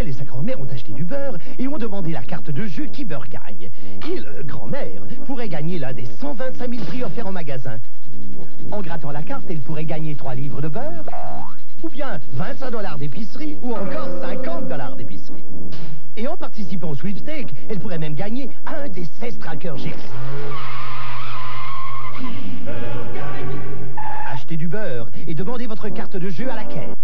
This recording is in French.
Elle et sa grand-mère ont acheté du beurre et ont demandé la carte de jeu qui beurre gagne. Et euh, le grand-mère pourrait gagner l'un des 125 000 prix offerts en magasin. En grattant la carte, elle pourrait gagner 3 livres de beurre, ou bien 25 dollars d'épicerie, ou encore 50 dollars d'épicerie. Et en participant au sweepstake, elle pourrait même gagner un des 16 trackers GX. Achetez du beurre et demandez votre carte de jeu à la caisse.